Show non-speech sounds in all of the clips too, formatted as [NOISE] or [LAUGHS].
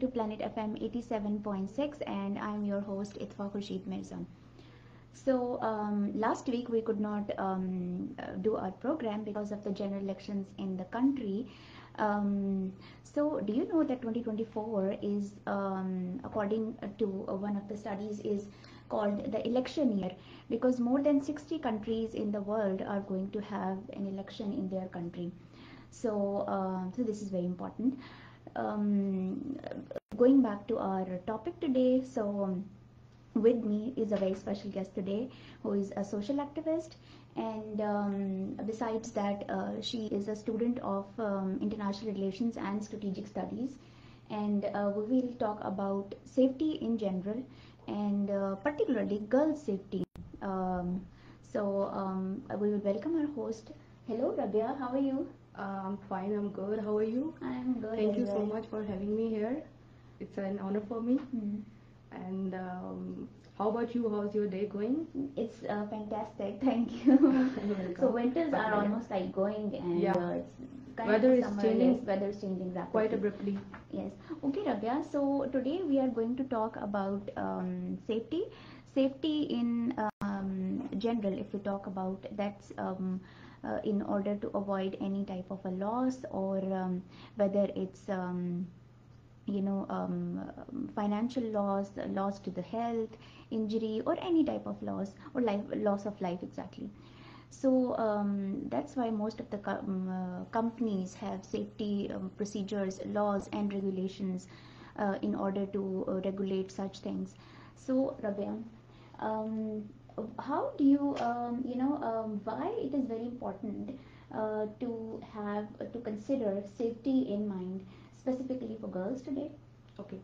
to Planet FM 87.6 and I'm your host Itfa Khurshid. So um, last week we could not um, do our program because of the general elections in the country. Um, so do you know that 2024 is um, according to one of the studies is called the election year because more than 60 countries in the world are going to have an election in their country. So, uh, so this is very important. Um, going back to our topic today, so um, with me is a very special guest today who is a social activist. And um, besides that uh, she is a student of um, international relations and strategic studies. And uh, we will talk about safety in general and uh, particularly girls safety. Um, so um, we will welcome our host. Hello Rabbiya. How are you uh, I'm fine, I'm good. How are you? i'm good Thank you so much for having me here. It's an honor for me. Mhm. And um, how about you? How's your day going? It's uh, fantastic, [LAUGHS] thank you. [LAUGHS] So winters are almost like going, and Yeah. uh, it's kind Weather of is summer, changing yes, weather is changing rapidly. Quite abruptly. Yes. Okay, Rabbiya. So today we are going to talk about um, safety. Safety in um, general, if we talk about that's um, in order to avoid any type of a loss or um, whether it's um, you know um, financial loss, loss to the health, injury, or any type of loss or life loss of life exactly. So um, that's why most of the co- um, uh, companies have safety um, procedures, laws, and regulations uh, in order to uh, regulate such things. So, Rabbiya, um, how do you, um, you know, um, why it is very important uh, to have to consider safety in mind, specifically for girls today? Okay.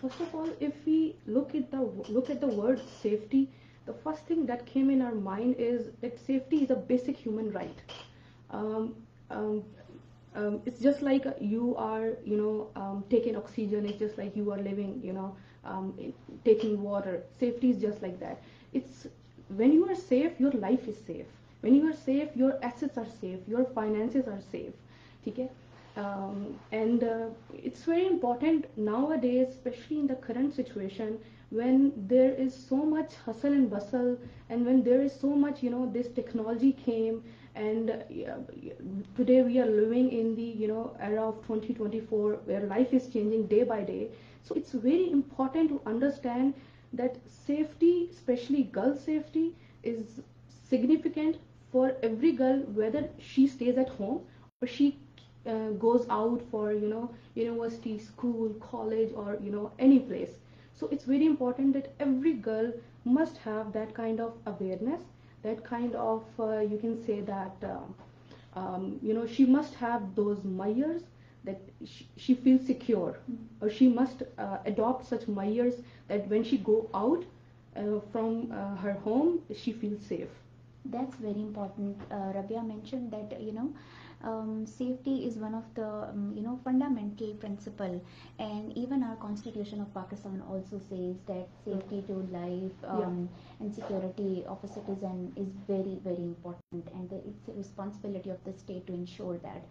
First of all, if we look at the look at the word safety, the first thing that came in our mind is that safety is a basic human right. Um, um, um, it's just like you are, you know, um, taking oxygen. It's just like you are living, you know, um, taking water. Safety is just like that. It's when you are safe, your life is safe. When you are safe, your assets are safe. Your finances are safe. Okay. Um, and uh, it's very important nowadays, especially in the current situation, when there is so much hustle and bustle, and when there is so much, you know, this technology came, and uh, today we are living in the, you know, era of 2024, where life is changing day by day. So it's very important to understand that safety, especially girl safety, is significant for every girl, whether she stays at home or she uh, goes out for you know university school college or you know any place. So it's very important that every girl must have that kind of awareness that kind of uh, you can say that um, um, you know she must have those measures that she, she feels secure. Or she must uh, adopt such measures that when she go out uh, from uh, her home she feels safe. That's very important. Uh, Rabbiya mentioned that you know um, safety is one of the um, you know fundamental principle, and even our Constitution of Pakistan also says that safety to life um, and security of a citizen is very very important, and that it's a responsibility of the state to ensure that.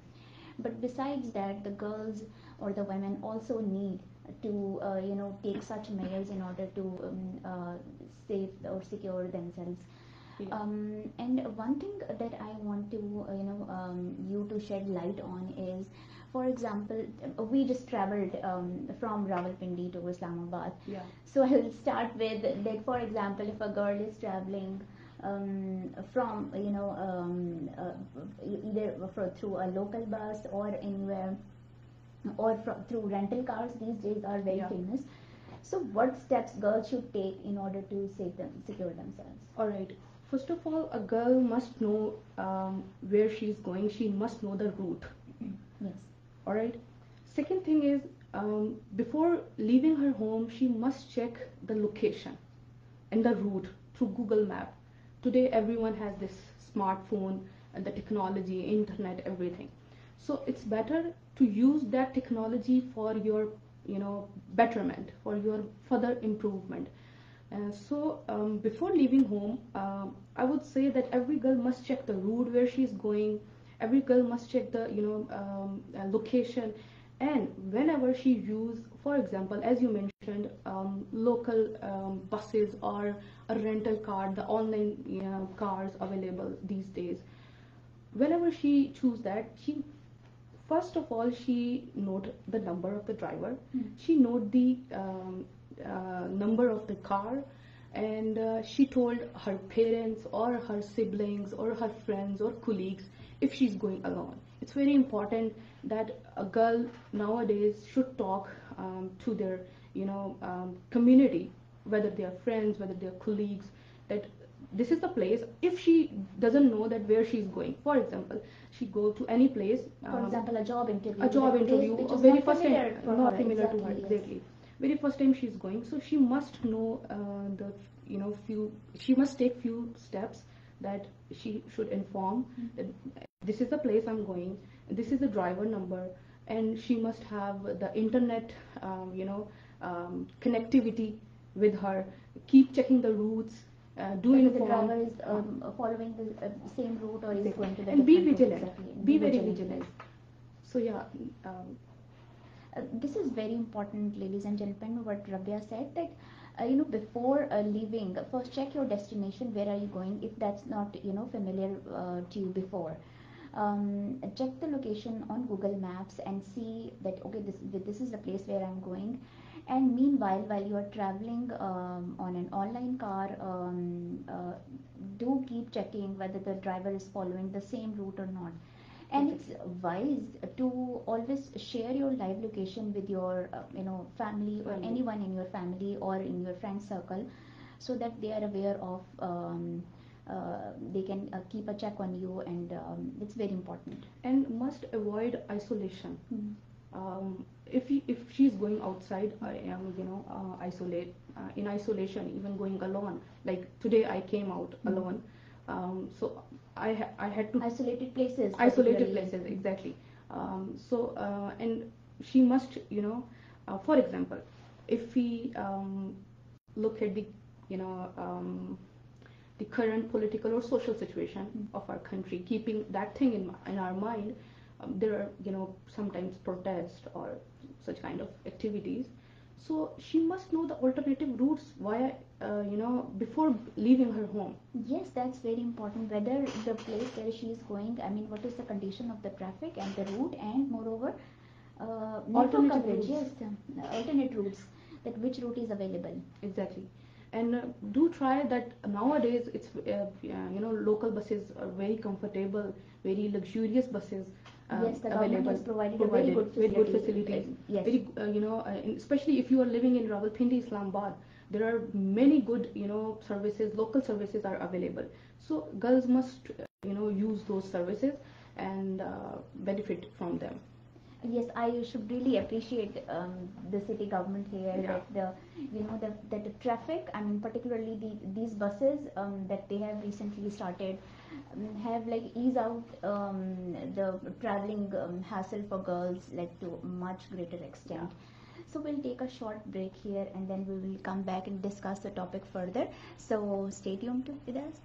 But besides that, the girls or the women also need to uh, you know take such measures in order to um, uh, save or secure themselves. Yeah. Um, and one thing that I want to, uh, you know, um, you to shed light on is, for example, we just traveled um, from Rawalpindi to Islamabad. yeah So I will start with, like, for example, if a girl is traveling um, from, you know, um, uh, either for, through a local bus or anywhere, or through rental cars, these days are very Yeah. famous. So, what steps girls should take in order to save them, secure themselves? All right. First of all, a girl must know um, where she's going. She must know the route. Yes. All right. Second thing is, um, before leaving her home, she must check the location and the route through Google Map. Today, everyone has this smartphone and the technology, internet, everything. So it's better to use that technology for your, you know, betterment, for your further improvement. Uh, so um, before leaving home, um, I would say that every girl must check the route where she's going. Every girl must check the you know um, uh, location, and whenever she use for example as you mentioned um, local um, buses or a rental car the online you know, cars available these days whenever she choose that she first of all she note the number of the driver Hmm. she note the um, uh, number of the car and uh, she told her parents or her siblings or her friends or colleagues if she's going alone it's very important that a girl nowadays should talk um, to their you know um, community whether they are friends whether they are colleagues that this is the place if she doesn't know that where she's going for example she go to any place For um, example, a job interview. a job interview a very first for not her. familiar to her yes. exactly very first time she's going. So she must know uh, the you know few she must take few steps that she should inform Mm-hmm. that this is the place i'm going this is the driver number and she must have the internet um, you know um, connectivity with her keep checking the routes uh, do Whether the inform. driver is um, following the uh, same route or is going to the and be vigilant. Exactly, be very vigilant. So yeah um, Uh, this is very important, ladies and gentlemen, what Rabbiya said that uh, you know before uh, leaving, first check your destination. Where are you going? If that's not you know familiar uh, to you before, um, check the location on Google Maps and see that okay, this this is the place where I'm going. And meanwhile, while you are traveling um, on an online car, um, uh, do keep checking whether the driver is following the same route or not and it's wise to always share your live location with your uh, you know family or Family. anyone in your family or in your friend circle so that they are aware of um, uh, they can uh, keep a check on you and um, it's very important. And must avoid isolation. Um, if he, if she's going outside i am you know uh, isolate uh, in isolation even going alone. Like today i came out Mhm. alone um, so i ha- i had to isolated places isolated places exactly. Um, so uh, and she must you know uh, for example if we um, look at the you know um, the current political or social situation Mm. of our country keeping that thing in, in our mind um, there are you know sometimes protest or such kind of activities so she must know the alternative routes via uh, you know before leaving her home Yes, that's very important. Whether the place where she is going, I mean, what is the condition of the traffic and the route, and moreover, uh, network Alternative coverage. routes. Yes, uh, alternate routes. That which route is available. exactly and uh, do try that nowadays it's uh, you know local buses are very comfortable very luxurious buses um, yes, the government available provided, provided good facility. good facilities yes. very uh, you know uh, especially if you are living in Rawalpindi Islamabad there are many good you know services local services are available so girls must uh, you know use those services and uh, benefit from them Yes, I should really appreciate um, the city government here Yeah. that the you know the, that the traffic. I mean, particularly the these buses um, that they have recently started um, have like ease out um, the traveling um, hassle for girls like to much greater extent. So we'll take a short break here and then we will come back and discuss the topic further. So stay tuned with us.